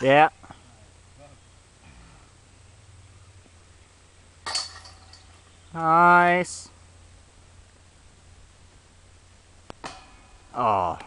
Yeah. Nice. Oh.